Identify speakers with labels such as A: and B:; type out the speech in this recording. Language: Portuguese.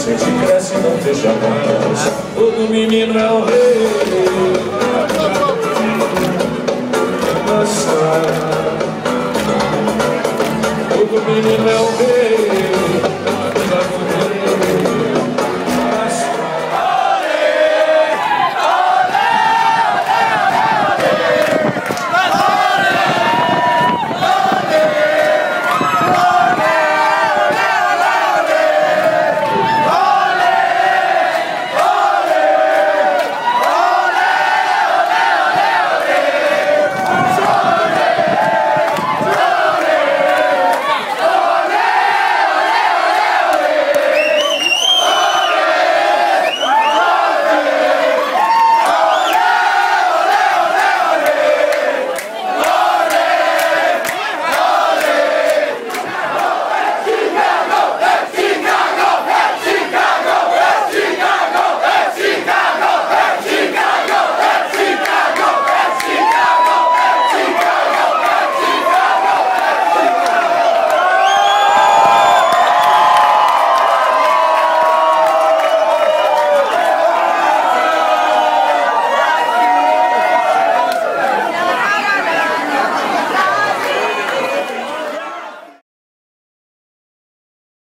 A: gente cresce e não deixa mais Todo menino é um rei Nossa.